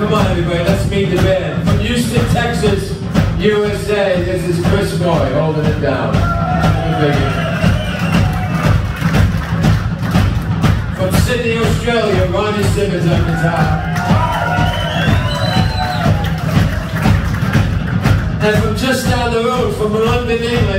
Come on, everybody, let's meet the band. From Houston, Texas, USA, this is Chris Boy holding it down. From Sydney, Australia, Ronnie Simmons on guitar. And from just down the road, from London, England,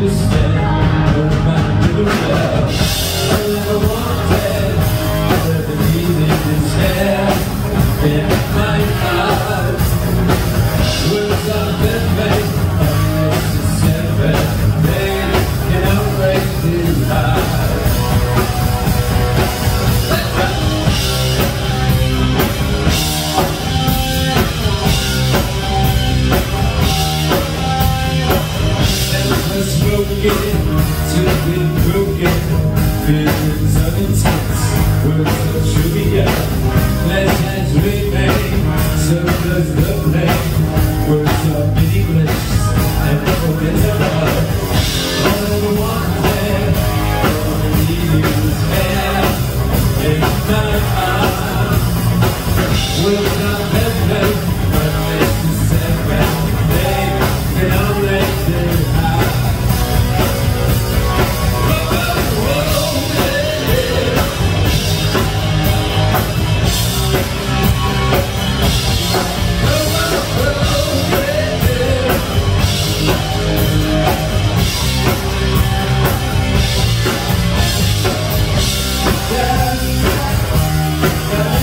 understand. Oh, my little love, I never want け続く Yeah.